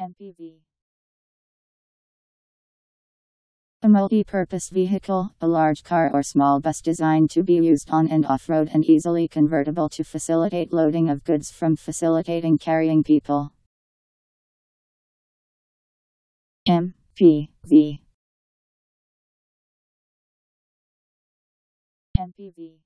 MPV A multi-purpose vehicle, a large car or small bus designed to be used on and off-road and easily convertible to facilitate loading of goods from facilitating carrying people. MPV MPV